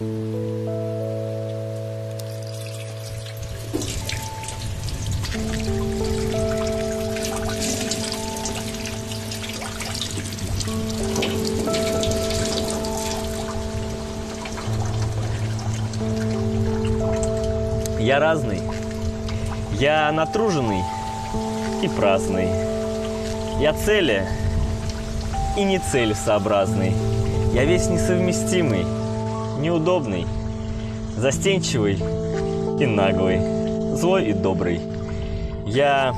Я разный. Я натруженный и праздный. Я цели и не целесообразный. Я весь несовместимый, неудобный, застенчивый и наглый, злой и добрый. Я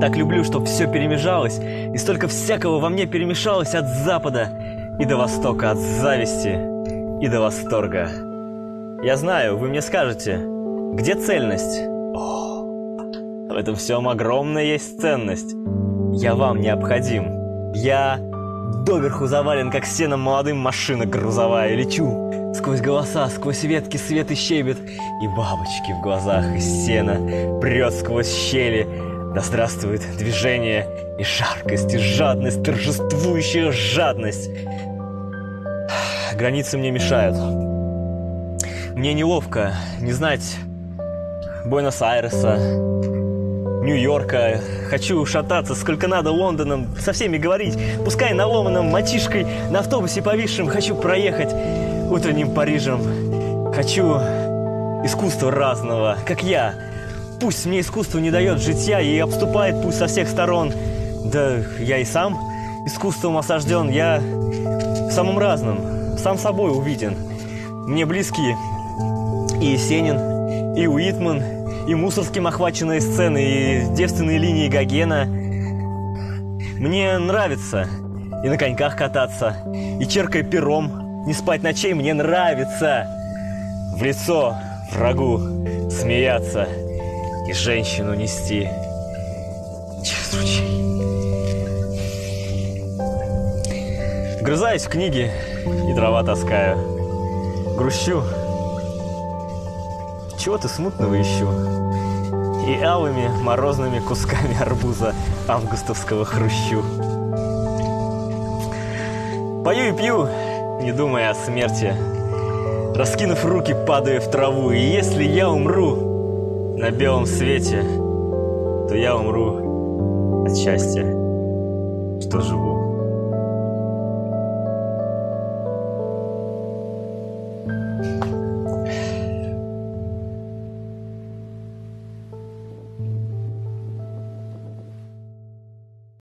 так люблю, чтобы все перемежалось, и столько всякого во мне перемешалось от запада и до востока, от зависти и до восторга. Я знаю, вы мне скажете, где цельность? О, в этом всем огромная есть ценность. Я вам необходим. Я доверху завален, как сеном молодым машина грузовая. Лечу сквозь голоса, сквозь ветки свет и щебет. И бабочки в глазах из сена прет сквозь щели. Да здравствует движение и жаркость, и жадность, торжествующая жадность. Границы мне мешают. Мне неловко не знать Буэнос-Айреса, Нью-Йорка. Хочу шататься сколько надо Лондоном, со всеми говорить. Пускай на ломаном мальчишкой на автобусе повисшем хочу проехать утренним Парижем. Хочу искусства разного, как я. Пусть мне искусство не дает житья и обступает пусть со всех сторон. Да я и сам искусством осажден. Я в самом разном, сам собой увиден. Мне близкие и Есенин, и Уитман, и Мусорским охваченные сцены, и девственные линии Гогена. Мне нравится и на коньках кататься, и черкой пером, не спать ночей мне нравится. В лицо врагу смеяться и женщину нести через ручей. Грызаюсь в книги и дрова таскаю. Грущу чего-то смутного ищу. И алыми морозными кусками арбуза августовского хрущу. Пою и пью, не думая о смерти. Раскинув руки, падаю в траву. И если я умру на белом свете, то я умру от счастья, что живу.